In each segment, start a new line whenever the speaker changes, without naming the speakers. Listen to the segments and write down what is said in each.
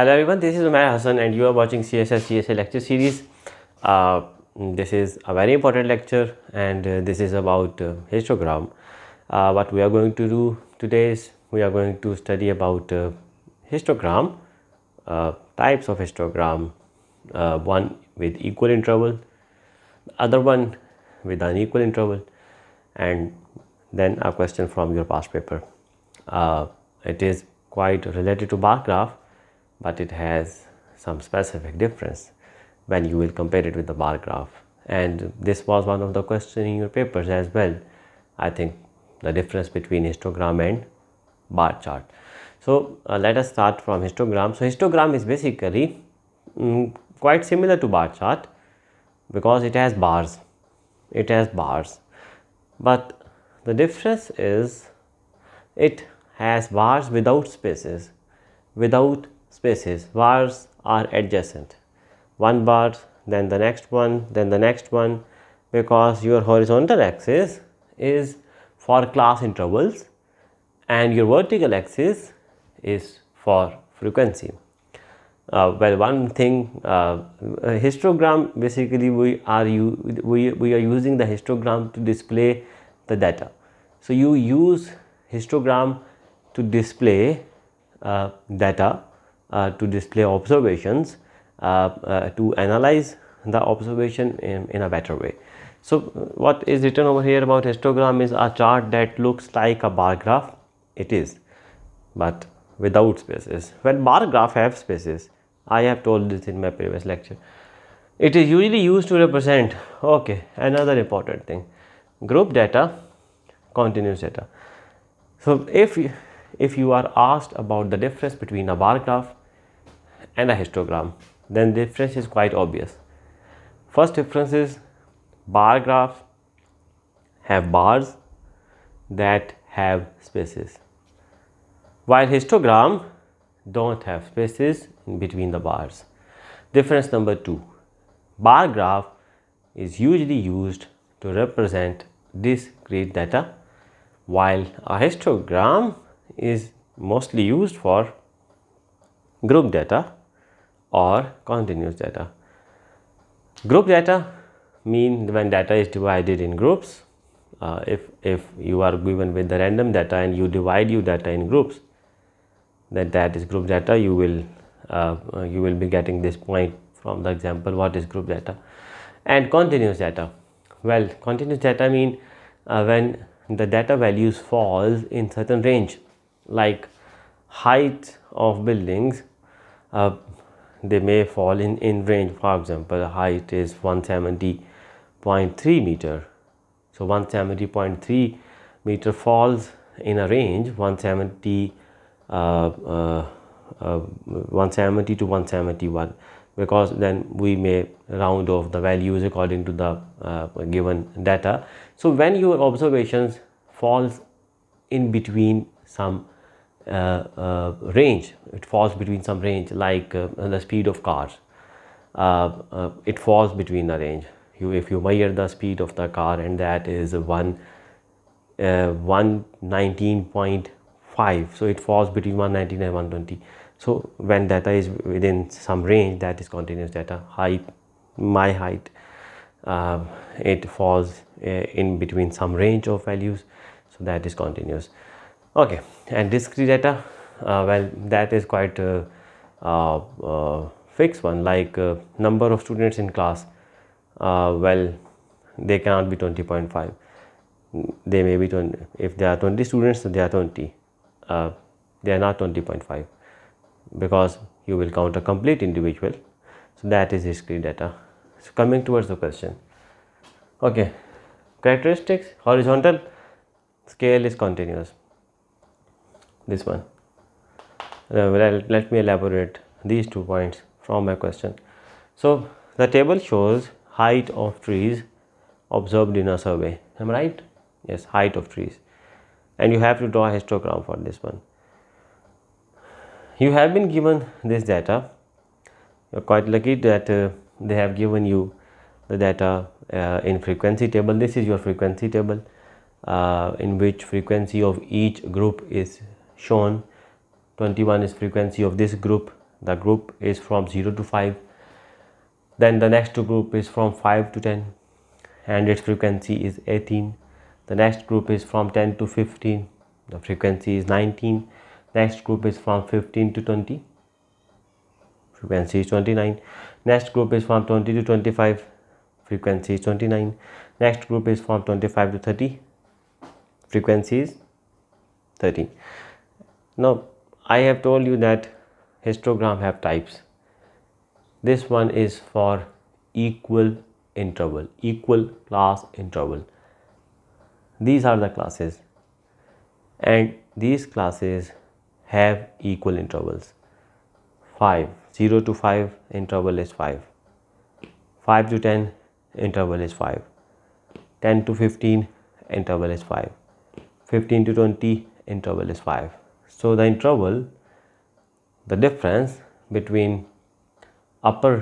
Hello everyone, this is Umair Hassan and you are watching CSS GSA lecture series. Uh, this is a very important lecture and uh, this is about uh, histogram. Uh, what we are going to do today is we are going to study about uh, histogram, uh, types of histogram, one with equal interval, other one with unequal interval and then a question from your past paper. it is quite related to bar graph but it has some specific difference when you will compare it with the bar graph. And this was one of the questions in your papers as well. I think the difference between histogram and bar chart. So uh, let us start from histogram. So histogram is basically mm, quite similar to bar chart because it has bars. It has bars. But the difference is it has bars without spaces without spaces bars are adjacent. One bar then the next one then the next one because your horizontal axis is for class intervals and your vertical axis is for frequency. Uh, well one thing uh, histogram basically we are you we, we are using the histogram to display the data. So you use histogram to display uh, data to display observations uh, uh, to analyze the observation in, in, a better way. So, what is written over here about histogram is a chart that looks like a bar graph. It is, but without spaces. When bar graph have spaces, I have told this in my previous lecture. It is usually used to represent, okay, another important thing, group data, continuous data. So, if, if you are asked about the difference between a bar graph and a histogram. Then the difference is quite obvious. First difference is bar graph have bars that have spaces while histogram don't have spaces between the bars. Difference number 2 bar graph is usually used to represent discrete data while a histogram is mostly used for group data or continuous data. Group data mean when data is divided in groups. Uh, if, if you are given with the random data and you divide your data in groups, then that is group data. You will uh, you will be getting this point from the example what is group data and continuous data. Well, continuous data mean uh, when the data values falls in certain range like height of buildings uh, they may fall in, in range for example height is 170.3 meter. So 170.3 meter falls in a range 170 uh, uh, uh, 170 to 171 because then we may round off the values according to the uh, given data. So when your observations falls in between some range. It falls between some range like uh, the speed of cars. It falls between the range. You if you measure the speed of the car and that is one 119.5 so it falls between 119 and 120 so when data is within some range that is continuous data. Height my height uh, it falls uh, in between some range of values. So that is continuous okay and discrete data uh, well that is quite a uh, uh, fixed one like uh, number of students in class uh, well they cannot be 20.5 they may be 20 if there are 20 students they are 20 uh, they are not 20.5 because you will count a complete individual. So that is discrete data. So coming towards the question. Okay characteristics horizontal scale is continuous this one. Uh, well, let me elaborate these two points from my question. So the table shows height of trees observed in a survey. Am I right? Yes height of trees. And you have to draw a histogram for this one. You have been given this data. You're quite lucky that uh, they have given you the data uh, in frequency table. This is your frequency table uh, in which frequency of each group is shown 21 is frequency of this group. The group is from 0 to 5 then the next group is from 5 to 10 and its frequency is 18 the next group is from 10 to 15 the frequency is 19 next group is from 15 to 20 frequency is 29 next group is from 20 to 25 frequency is 29 next group is from 25 to 30 frequency is 30 now i have told you that histogram have types. This one is for equal interval equal class interval. These are the classes. And these classes have equal intervals. 5 0 to 5 interval is 5 5 to 10 interval is 5 10 to 15 interval is 5 15 to 20 interval is 5 so the interval the difference between upper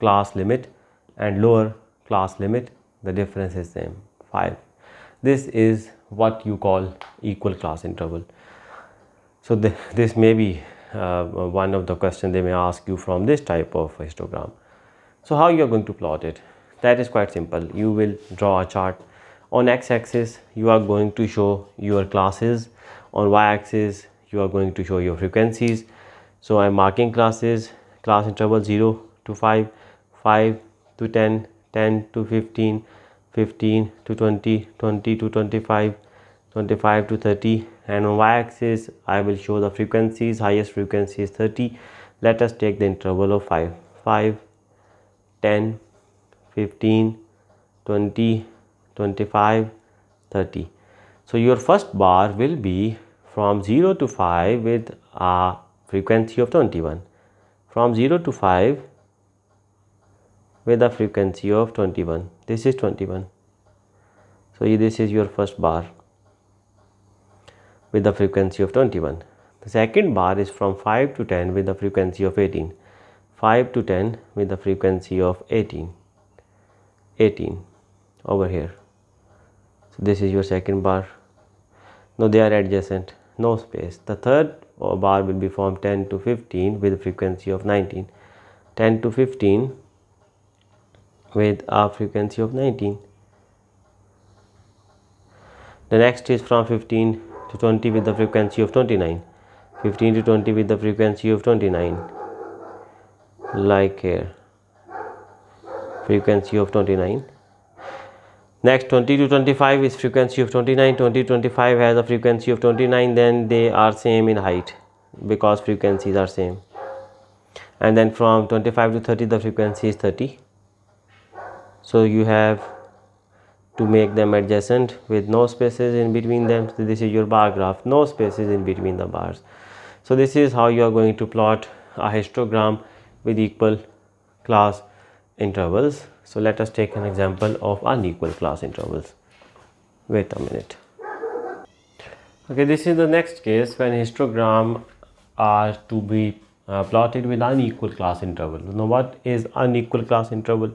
class limit and lower class limit the difference is same 5 this is what you call equal class interval. So this may be uh, one of the questions they may ask you from this type of histogram. So how you are going to plot it? That is quite simple. You will draw a chart. On x-axis you are going to show your classes. On y-axis you are going to show your frequencies. So i'm marking classes class interval 0 to 5 5 to 10 10 to 15 15 to 20 20 to 25 25 to 30 and on y-axis I will show the frequencies highest frequency is 30 let us take the interval of 5 5 10 15 20 25 30 so your first bar will be from 0 to 5 with a frequency of 21 from 0 to 5 with a frequency of 21 this is 21 so this is your first bar with the frequency of 21 the second bar is from 5 to 10 with the frequency of 18 5 to 10 with the frequency of 18 18 over here. So this is your second bar. Now they are adjacent no space. The third bar will be from 10 to 15 with a frequency of 19 10 to 15 with a frequency of 19 the next is from 15 to 20 with the frequency of 29 15 to 20 with the frequency of 29 like here. Frequency of 29 next 20 to 25 is frequency of 29 20 to 25 has a frequency of 29 then they are same in height because frequencies are same. And then from 25 to 30 the frequency is 30 so you have to make them adjacent with no spaces in between them. So this is your bar graph. No spaces in between the bars. So this is how you are going to plot a histogram with equal class intervals so let us take an example of unequal class intervals. Wait a minute. Okay this is the next case when histogram are to be uh, plotted with unequal class interval. Now what is unequal class interval?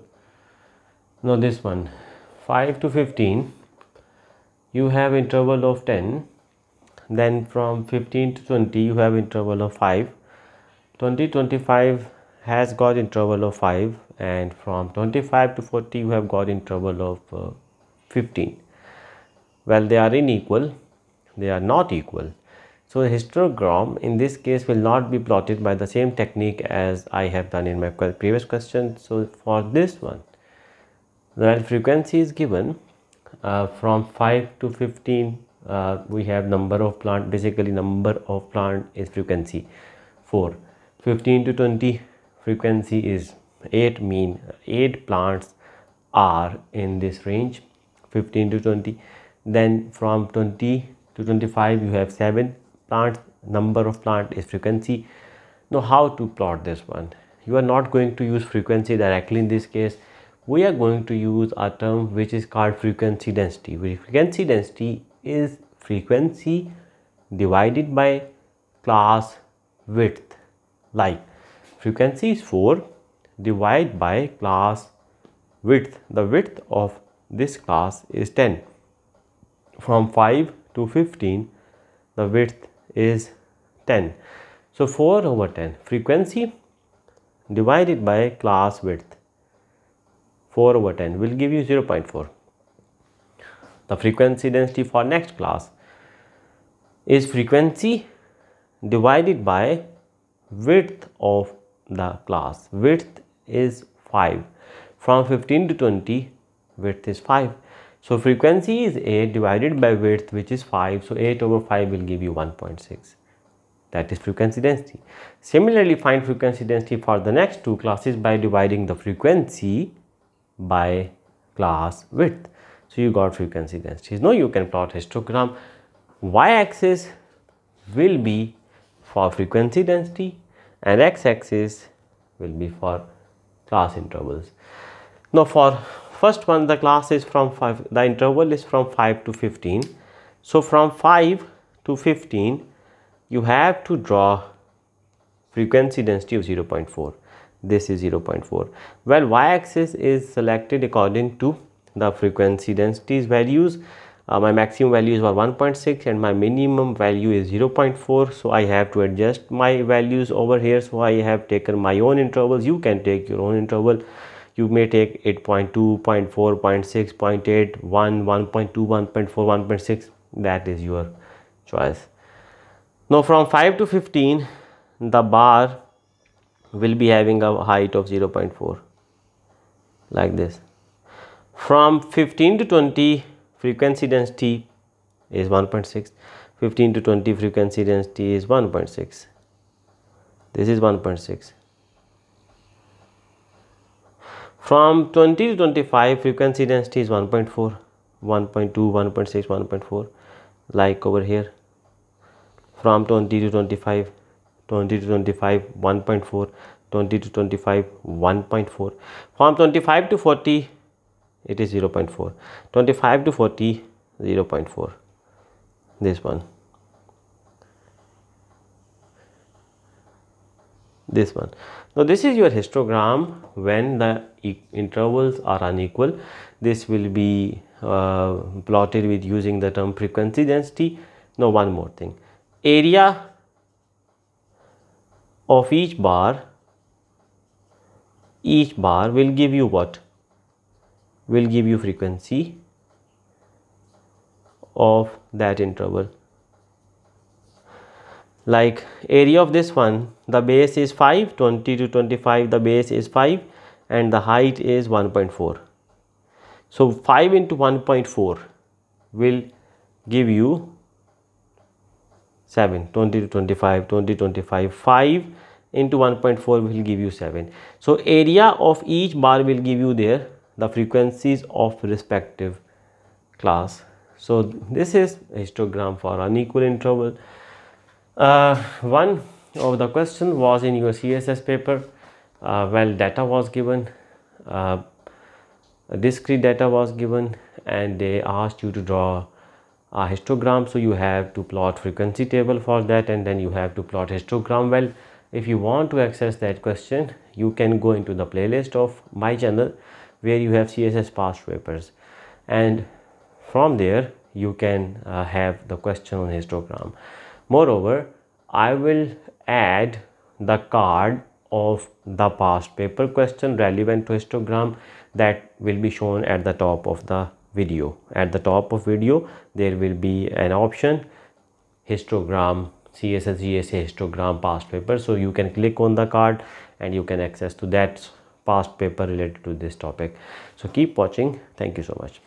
Now this one. 5 to 15 you have interval of 10 then from 15 to 20 you have interval of 5 20 25 has got interval of 5 and from 25 to 40 you have got interval of uh, 15 well they are unequal they are not equal. So histogram in this case will not be plotted by the same technique as I have done in my previous question. So for this one the frequency is given uh, from 5 to 15 uh, we have number of plant basically number of plant is frequency 4 15 to 20 frequency is 8 mean 8 plants are in this range 15 to 20 then from 20 to 25 you have 7 plants. Number of plant is frequency. Now how to plot this one? You are not going to use frequency directly in this case. We are going to use a term which is called frequency density. Frequency density is frequency divided by class width. Like frequency is 4 divided by class width. The width of this class is 10 from 5 to 15 the width is 10 so 4 over 10 frequency divided by class width. 4 over 10 will give you 0.4 the frequency density for next class is frequency divided by width of the class. Width is 5 from 15 to 20 width is 5 so frequency is 8 divided by width which is 5 so 8 over 5 will give you 1.6 that is frequency density. Similarly find frequency density for the next two classes by dividing the frequency by class width. So you got frequency densities now you can plot histogram. Y-axis will be for frequency density and x-axis will be for class intervals. Now for first one the class is from 5 the interval is from 5 to 15 so from 5 to 15 you have to draw frequency density of 0.4 this is 0.4 well y-axis is selected according to the frequency densities values uh, my maximum values were 1.6 and my minimum value is 0.4 so I have to adjust my values over here. So I have taken my own intervals. You can take your own interval. You may take 8.2 0.4 0.6 0.8 1 1.2 1.4 1.6 that is your choice. Now from 5 to 15 the bar will be having a height of 0.4 like this. From 15 to 20 frequency density is 1.6 15 to 20 frequency density is 1.6 this is 1.6 from 20 to 25 frequency density is 1.4 1.2 1.6 1.4 like over here. From 20 to 25 20 to 25 1.4 20 to 25 1.4 from 25 to 40 it is 0 0.4 25 to 40 0 0.4 this one. This one. Now this is your histogram. When the e intervals are unequal this will be uh, plotted with using the term frequency density. Now one more thing. Area of each bar each bar will give you what will give you frequency of that interval. Like area of this one the base is 5 20 to 25 the base is 5 and the height is 1.4 so 5 into 1.4 will give you 7 20 to 25 20 25 5 into 1.4 will give you 7 so area of each bar will give you there the frequencies of respective class. So this is histogram for unequal interval. Uh, one of the question was in your css paper. Uh, well data was given. Uh, discrete data was given and they asked you to draw a histogram. So you have to plot frequency table for that and then you have to plot histogram. Well if you want to access that question you can go into the playlist of my channel where you have css past papers and from there you can uh, have the question on histogram. Moreover i will add the card of the past paper question relevant to histogram that will be shown at the top of the video. At the top of video there will be an option histogram css gsa histogram past paper. So you can click on the card and you can access to that past paper related to this topic. So keep watching. Thank you so much